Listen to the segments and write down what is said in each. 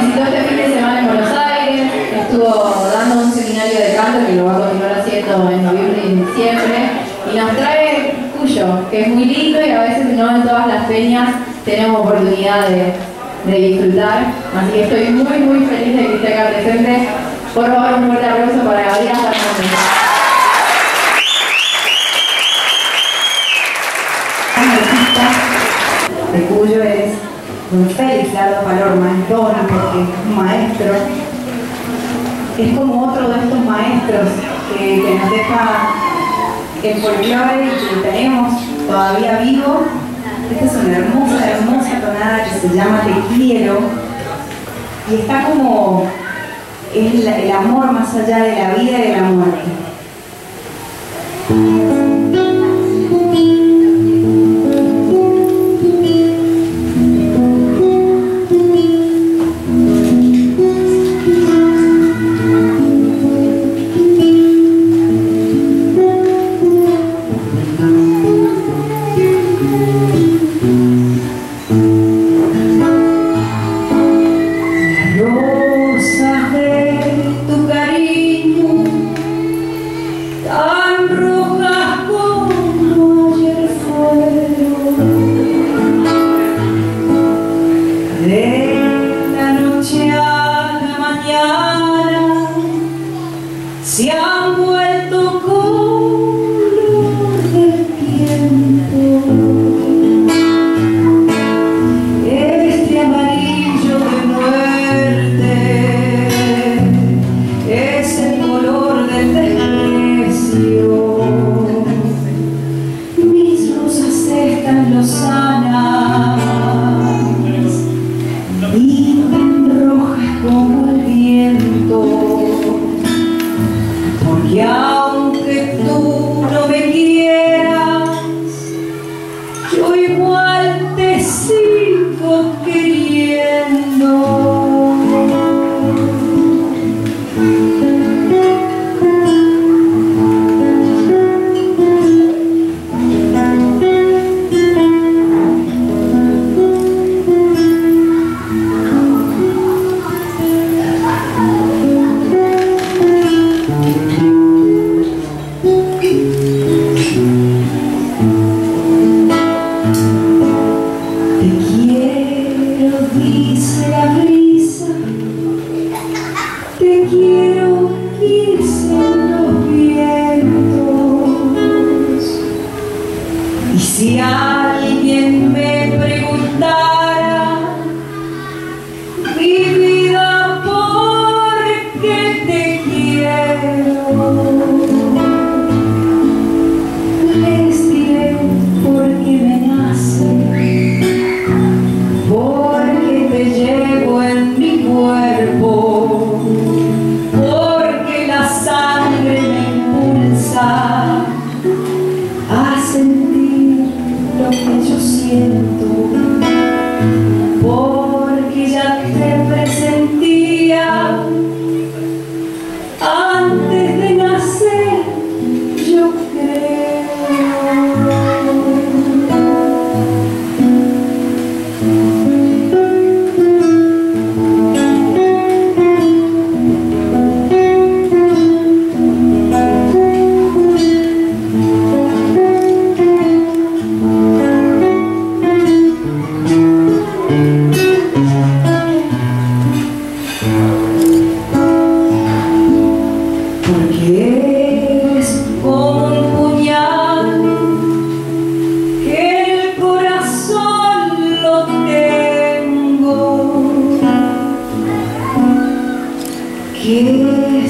visitó este fin de semana en Buenos Aires, estuvo dando un seminario de canto que lo va a continuar haciendo en noviembre y en diciembre, y nos trae Cuyo, que es muy lindo y a veces no en todas las peñas tenemos oportunidad de, de disfrutar, así que estoy muy muy feliz de que esté acá presente. Por favor, un fuerte aplauso para Gabriela Fernández. Don Félix Lardo Palorma, es porque es un maestro. Es como otro de estos maestros que, nos deja el folclore y que tenemos todavía vivo. Esta es una hermosa, hermosa tonada que se llama Te quiero y está como es el amor más allá de la vida y de la muerte.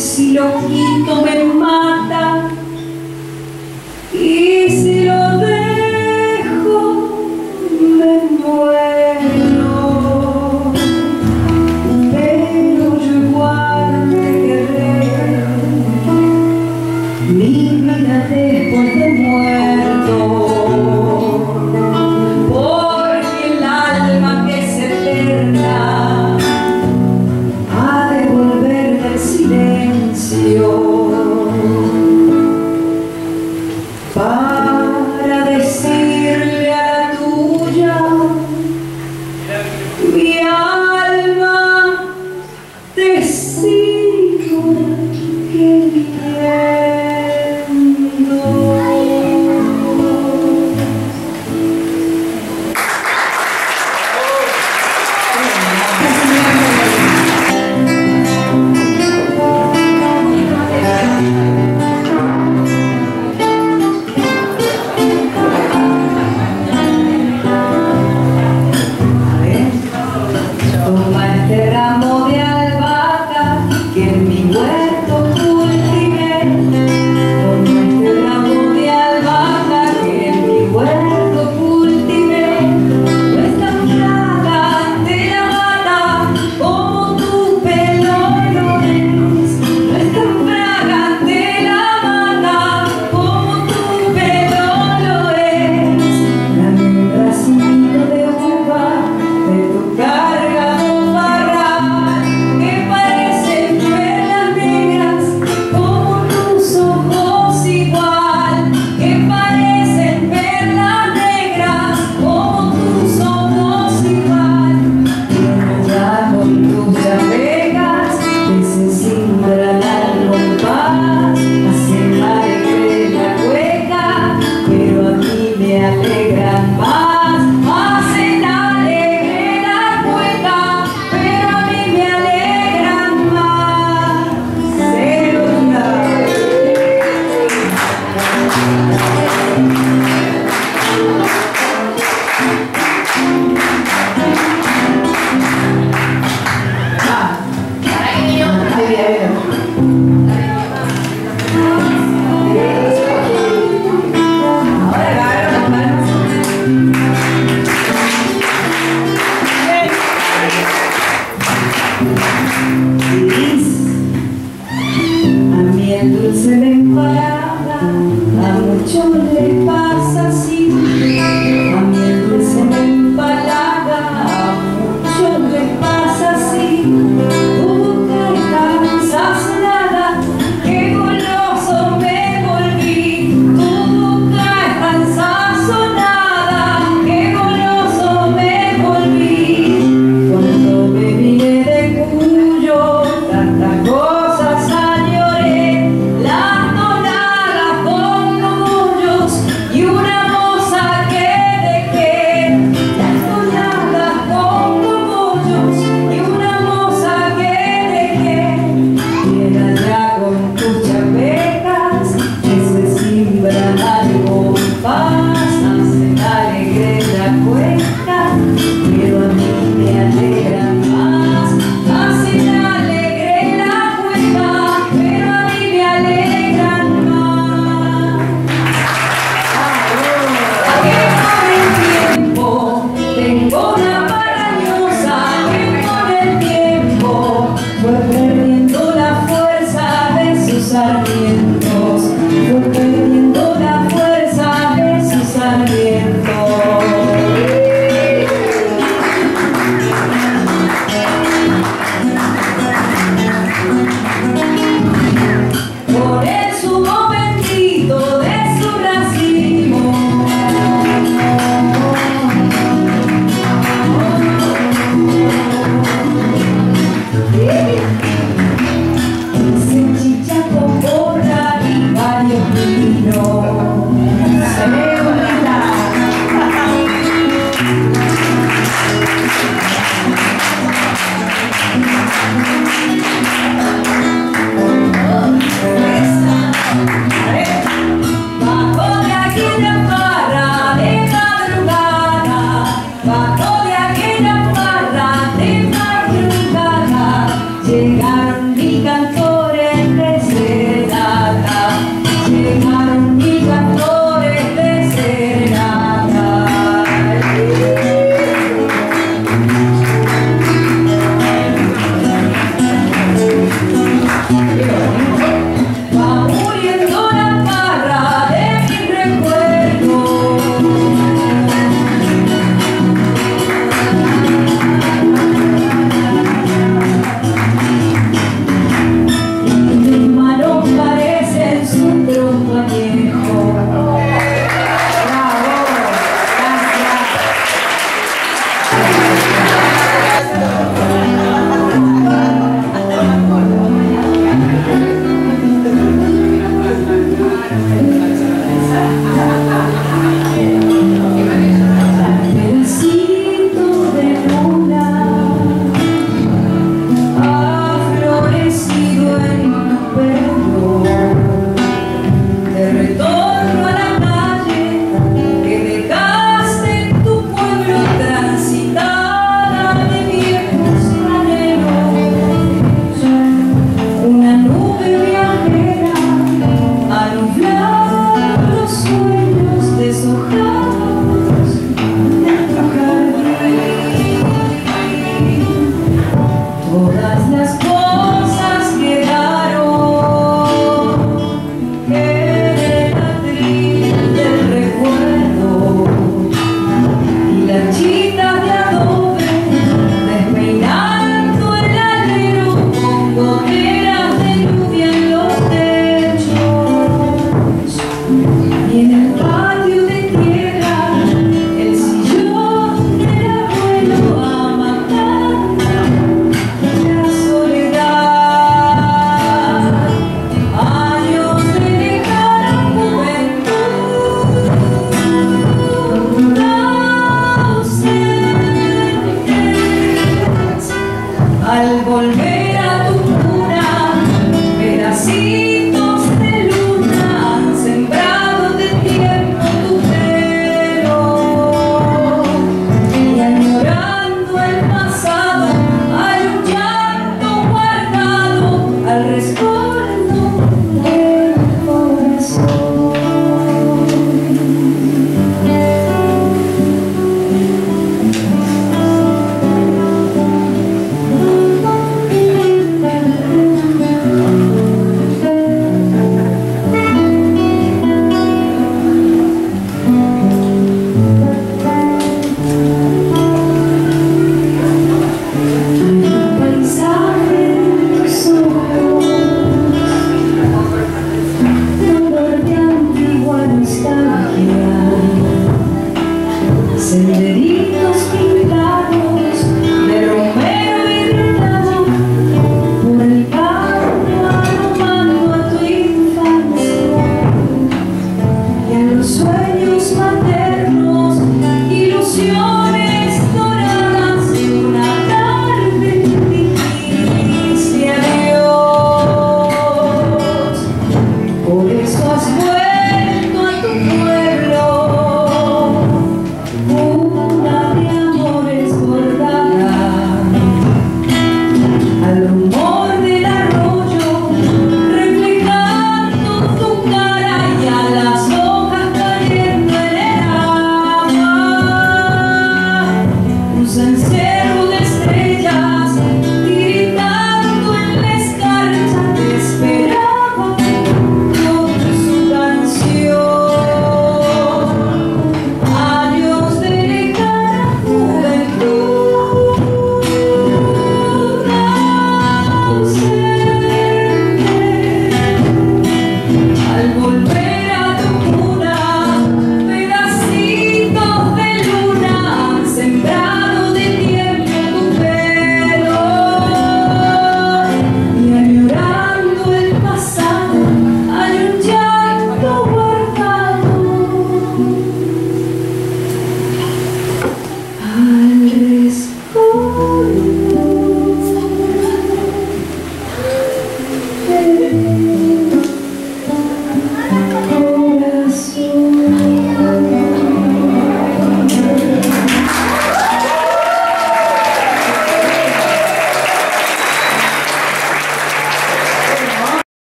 Si lo quito me